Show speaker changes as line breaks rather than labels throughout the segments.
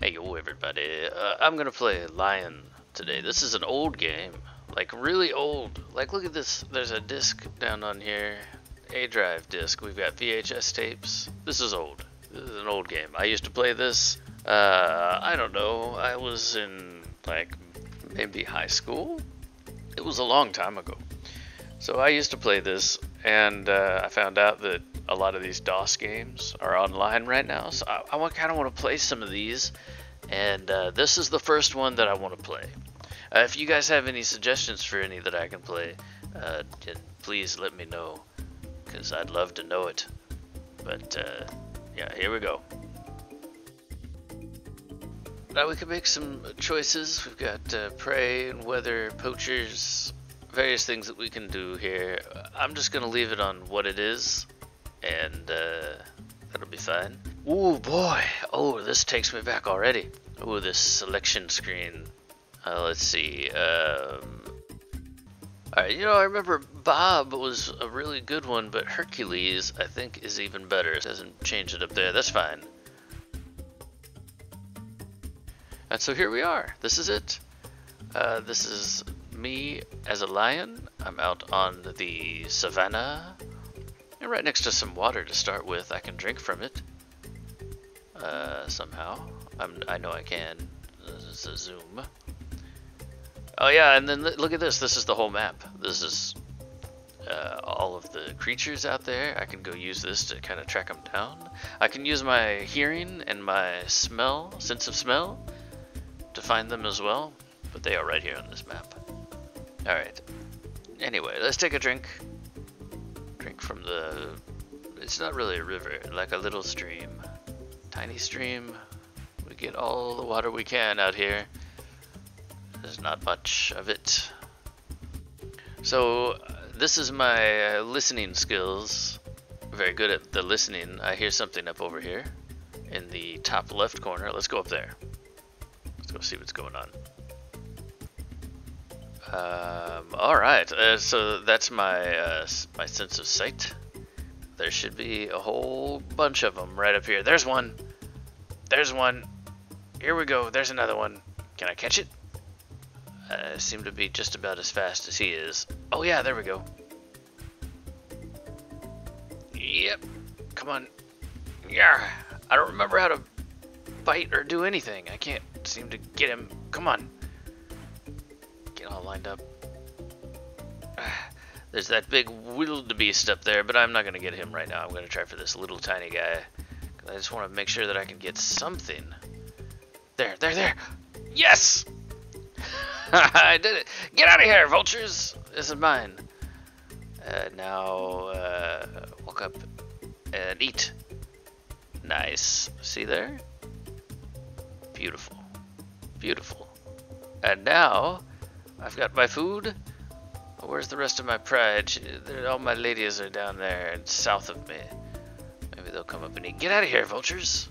Hey yo everybody, uh, I'm gonna play Lion today. This is an old game, like really old. Like look at this, there's a disc down on here, A drive disc. We've got VHS tapes. This is old. This is an old game. I used to play this, uh, I don't know, I was in like maybe high school? It was a long time ago. So I used to play this and uh, I found out that a lot of these DOS games are online right now. So I, I kind of want to play some of these, and uh, this is the first one that I want to play. Uh, if you guys have any suggestions for any that I can play, uh, please let me know, because I'd love to know it. But uh, yeah, here we go. Now we can make some choices. We've got uh, prey and weather, poachers, various things that we can do here. I'm just going to leave it on what it is and uh, that'll be fine. Ooh boy, oh this takes me back already. Ooh, this selection screen. Uh, let's see. Um, Alright, you know, I remember Bob was a really good one, but Hercules, I think, is even better. It doesn't change it up there. That's fine. And so here we are. This is it. Uh, this is me as a lion. I'm out on the savannah and right next to some water to start with, I can drink from it. Uh, somehow. I'm, I know I can. This is zoom. Oh yeah, and then look at this. This is the whole map. This is uh, all of the creatures out there. I can go use this to kind of track them down. I can use my hearing and my smell, sense of smell, to find them as well. But they are right here on this map. Alright. Anyway, let's take a drink drink from the... It's not really a river, like a little stream. Tiny stream. We get all the water we can out here. There's not much of it. So uh, this is my uh, listening skills. Very good at the listening. I hear something up over here in the top left corner. Let's go up there. Let's go see what's going on. Um, all right, uh, so that's my uh, my sense of sight. There should be a whole bunch of them right up here. There's one. There's one. Here we go. There's another one. Can I catch it? I seem to be just about as fast as he is. Oh yeah, there we go. Yep. Come on. Yeah. I don't remember how to bite or do anything. I can't seem to get him. Come on all lined up. There's that big wildebeest up there, but I'm not going to get him right now. I'm going to try for this little tiny guy. I just want to make sure that I can get something. There, there, there. Yes! I did it. Get out of here, vultures. This is mine. Uh, now, uh, walk up and eat. Nice. See there? Beautiful. Beautiful. And now, I've got my food. Where's the rest of my pride? All my ladies are down there and south of me. Maybe they'll come up and eat. Get out of here, vultures!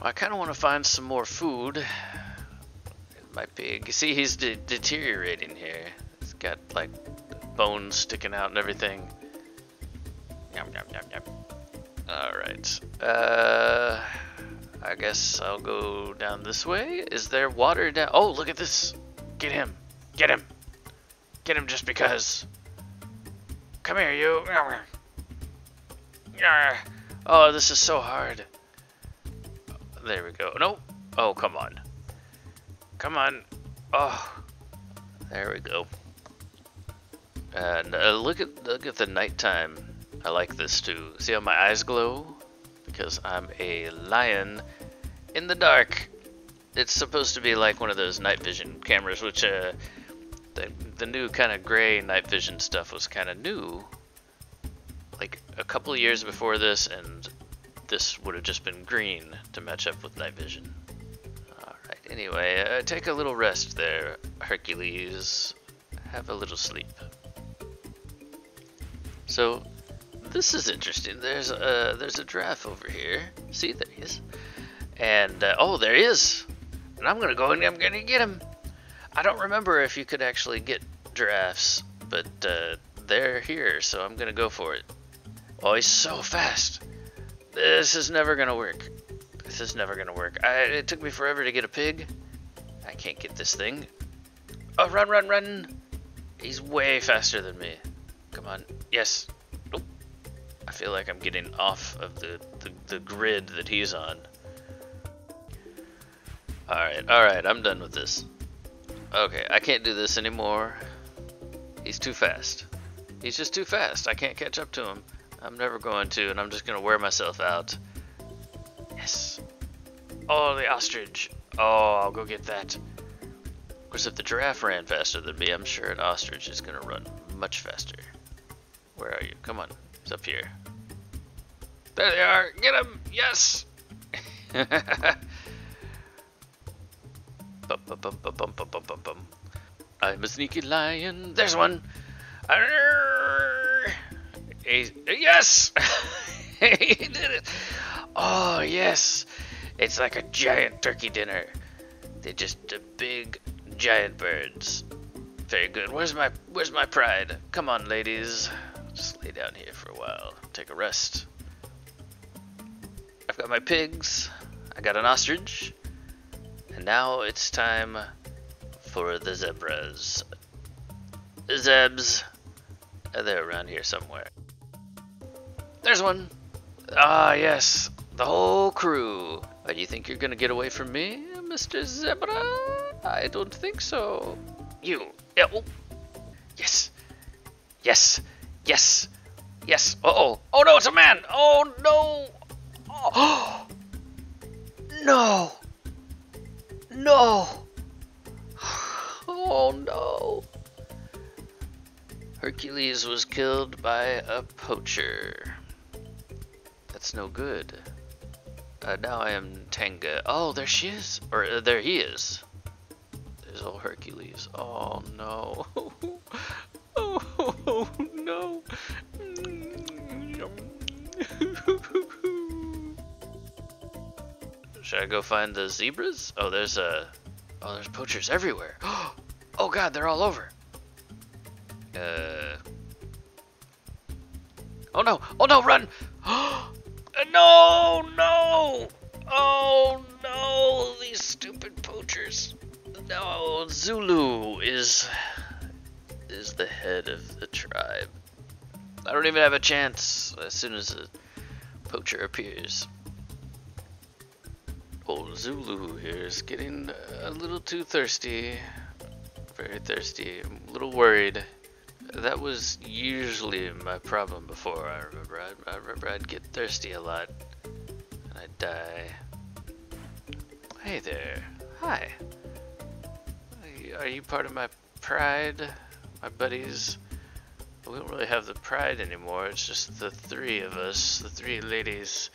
I kind of want to find some more food. It might be. See, he's de deteriorating here. He's got like bones sticking out and everything. Yum yum yum yum. All right. Uh. I guess I'll go down this way. Is there water down? Oh, look at this. Get him. Get him. Get him just because. Come here, you. Oh, this is so hard. There we go. No. Oh, come on. Come on. Oh. There we go. And uh, look at look at the nighttime. I like this too. See how my eyes glow? Because I'm a lion in the dark. It's supposed to be like one of those night vision cameras, which uh, the, the new kind of gray night vision stuff was kind of new. Like a couple years before this, and this would have just been green to match up with night vision. Alright, anyway, uh, take a little rest there, Hercules. Have a little sleep. So, this is interesting. There's a there's a giraffe over here. See, there he is. And uh, oh, there he is. And I'm gonna go and I'm gonna get him. I don't remember if you could actually get giraffes, but uh, they're here, so I'm gonna go for it. Oh, he's so fast. This is never gonna work. This is never gonna work. I, it took me forever to get a pig. I can't get this thing. Oh, run, run, run! He's way faster than me. Come on. Yes. I feel like I'm getting off of the, the, the grid that he's on. Alright, alright, I'm done with this. Okay, I can't do this anymore. He's too fast. He's just too fast. I can't catch up to him. I'm never going to, and I'm just going to wear myself out. Yes. Oh, the ostrich. Oh, I'll go get that. Of course, if the giraffe ran faster than me, I'm sure an ostrich is going to run much faster. Where are you? Come on. It's up here. There they are. Get them. Yes. bum, bum, bum, I'm a sneaky lion. There's one. Yes. he did it. Oh yes. It's like a giant turkey dinner. They're just uh, big giant birds. Very good. Where's my where's my pride? Come on, ladies. Just lay down here for a while. Take a rest. I've got my pigs. I got an ostrich. And now it's time for the zebras. Zebs. They're around here somewhere. There's one. Ah, yes. The whole crew. Do you think you're gonna get away from me, Mr. Zebra? I don't think so. You. Yeah, oh. Yes. Yes. Yes. Yes. Uh oh. Oh no, it's a man. Oh no. Oh. No. No. Oh no. Hercules was killed by a poacher. That's no good. Uh, now I am Tenga. Oh, there she is. Or uh, there he is. There's old Hercules. Oh no. oh no. Should I go find the zebras? Oh, there's a. Oh, there's poachers everywhere. Oh god, they're all over. Uh. Oh no! Oh no! Run! no! No! Oh no! These stupid poachers. No, Zulu is is the head of the tribe. I don't even have a chance as soon as a poacher appears. Old Zulu here is getting a little too thirsty. Very thirsty. I'm a little worried. That was usually my problem before, I remember. I, I remember I'd get thirsty a lot. And I'd die. Hey there. Hi. Are you part of my pride? My buddies? We don't really have the pride anymore. It's just the three of us, the three ladies.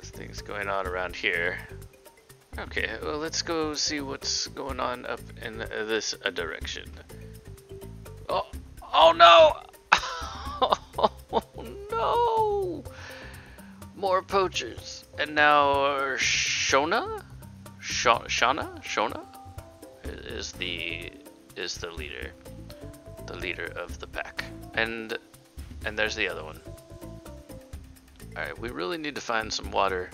Things going on around here. Okay, well let's go see what's going on up in this uh, direction. Oh, oh no! oh no! More poachers. And now Shona? Sh Shana? Shona? Is the is the leader. The leader of the pack. And and there's the other one. Alright, we really need to find some water.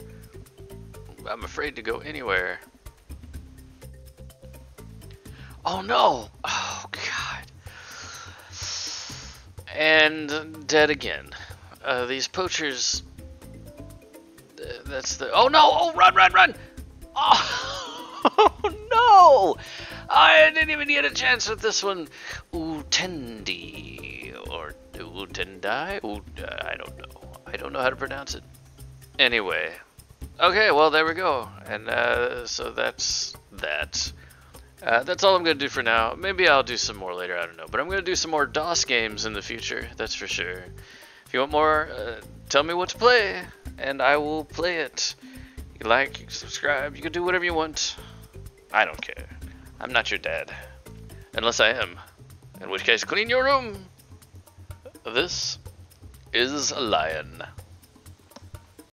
I'm afraid to go anywhere. Oh no! Oh god. And dead again. Uh, these poachers... That's the... Oh no! Oh, run, run, run! Oh, no! I didn't even get a chance with this one. Utendi. Or Utendai? I don't know. I don't know how to pronounce it. Anyway. Okay, well, there we go. And uh, so that's that. Uh, that's all I'm going to do for now. Maybe I'll do some more later, I don't know. But I'm going to do some more DOS games in the future, that's for sure. If you want more, uh, tell me what to play, and I will play it. You like, you subscribe, you can do whatever you want. I don't care. I'm not your dad. Unless I am. In which case, clean your room. This is a lion.